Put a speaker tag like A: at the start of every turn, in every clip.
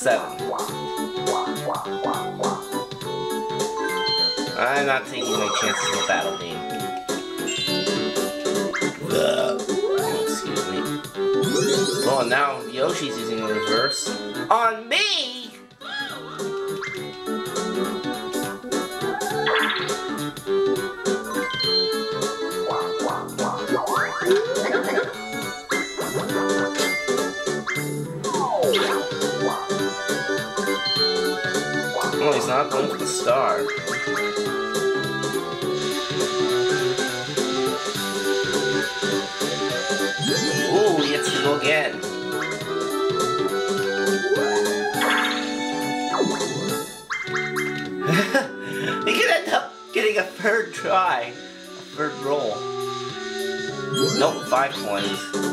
A: 7. I'm not taking my chances with Battle. Excuse me. Oh, now Yoshi's using the reverse. On me! Oh, he's not going for the star. Ooh, he gets to go again. he could end up getting a third try. A third roll. Nope, five coins.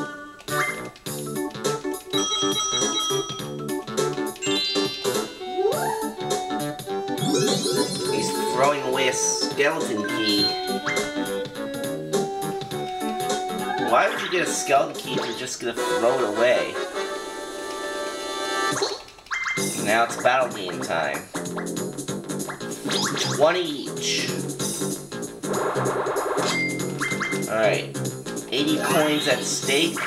A: He's throwing away a skeleton key. Why would you get a skeleton key if you're just gonna throw it away? Now it's battle game time. 20 each. Alright. 80 coins at stake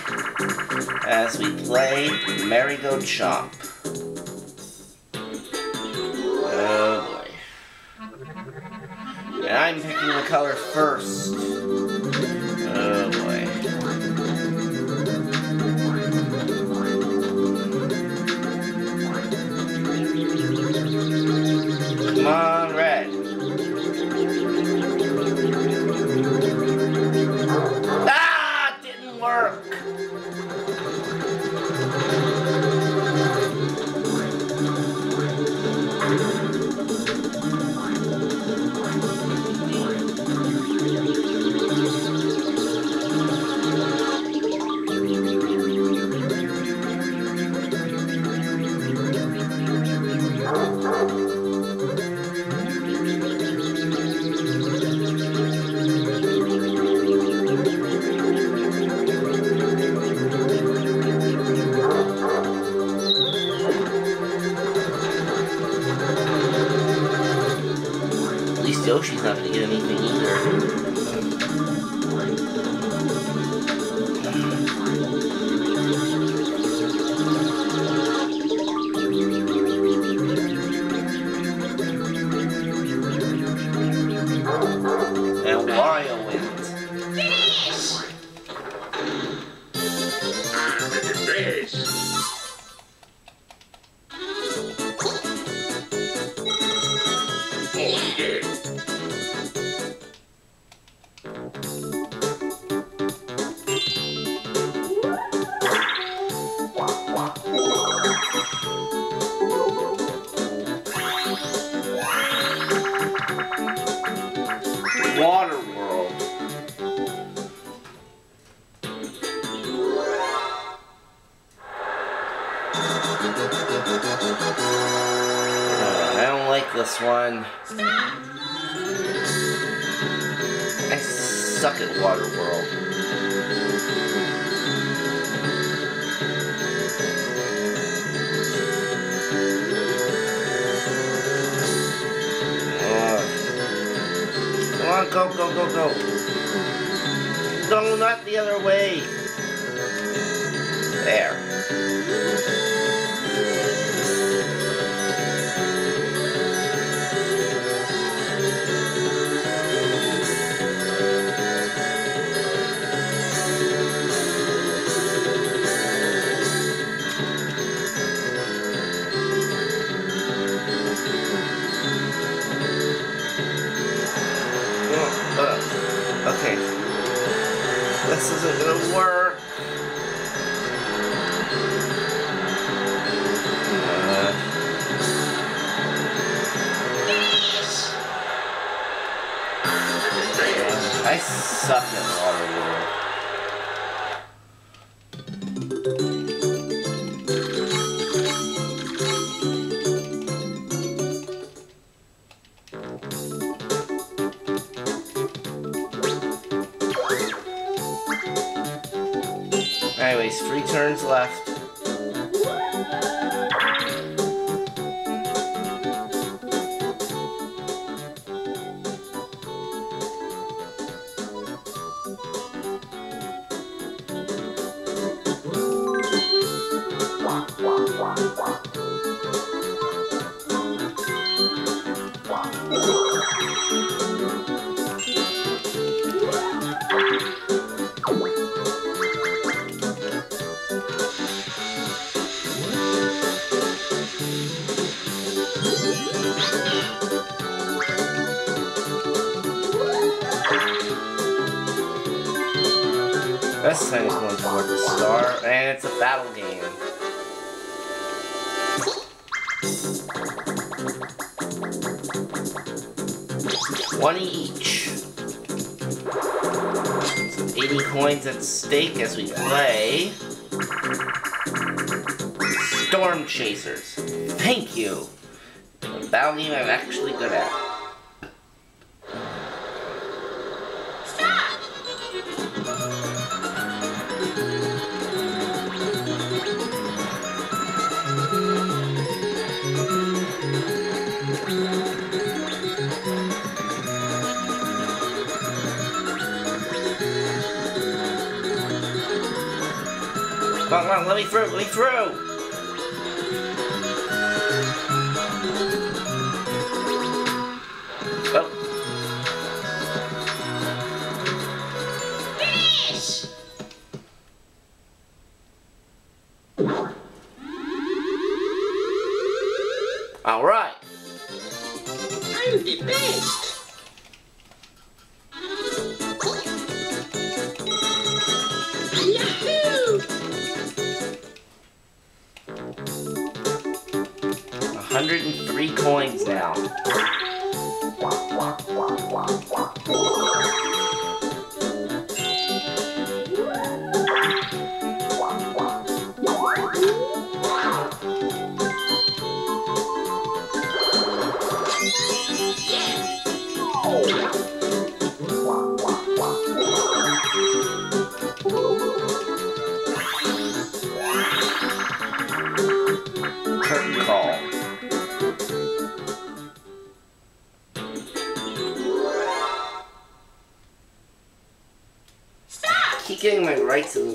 A: as we play Merry-Go-Chomp. Oh I'm picking the color first. Either. Uh, I don't like this one. I suck at Water Whirled. Ugh. Come on, go, go, go, go. No, not the other way. There. This isn't gonna work. Uh, I suck at Water Anyways, three turns left. Wah, wah, wah, thing is going toward the star, and it's a battle game. One each. So 80 coins at stake as we play. Storm Chasers. Thank you. Battle game I'm actually good at. Let me through, let me through! 103 coins now.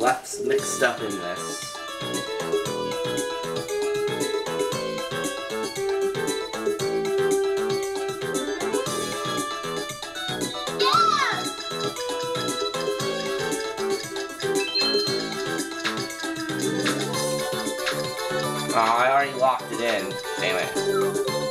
A: Lefts mixed up in this. Oh, I already locked it in. It.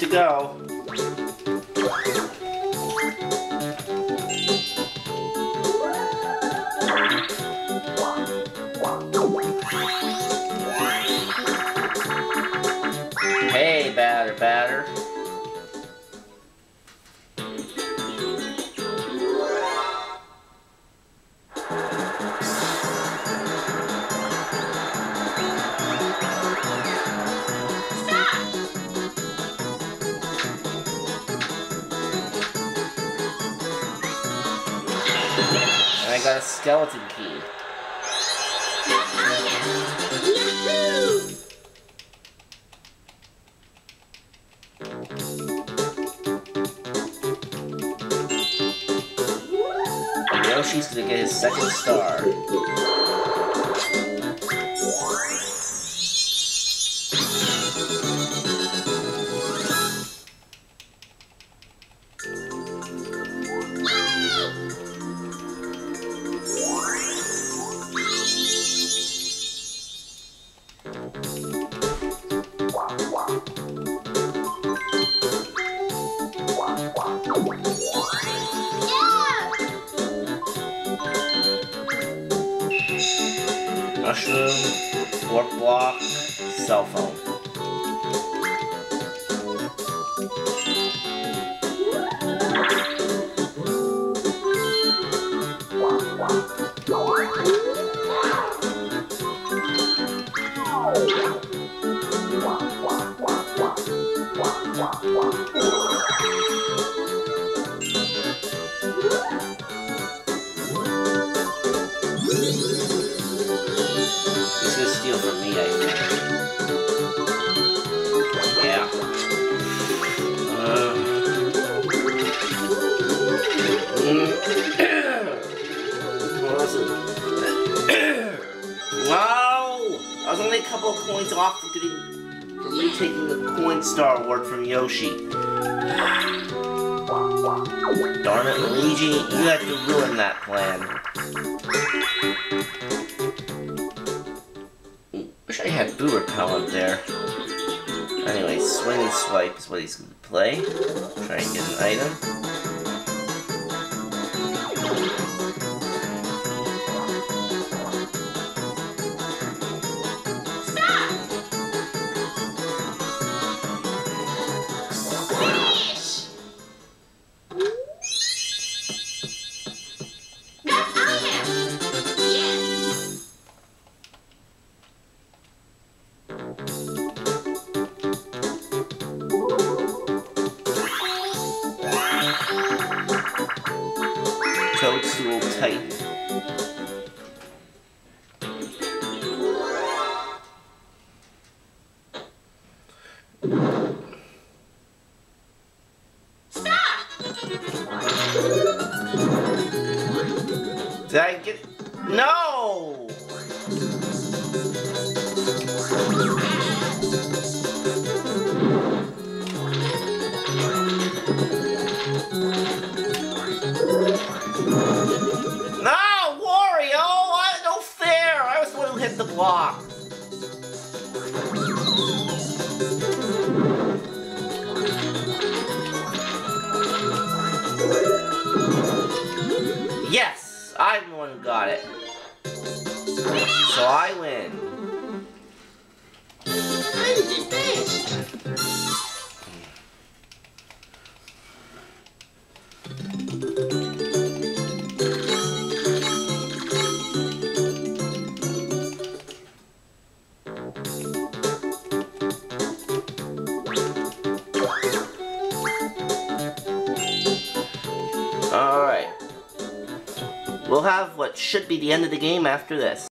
A: To go. I got a skeleton key. Yoshi's gonna get his second star. Mushroom, warp block, cell phone. Taking the coin star award from Yoshi. Darn it, Luigi, you had to ruin that plan. Wish I had boo repellent there. Anyway, swing and swipe is what he's gonna play. Try and get an item. Toadstool Titan. What should be the end of the game after this.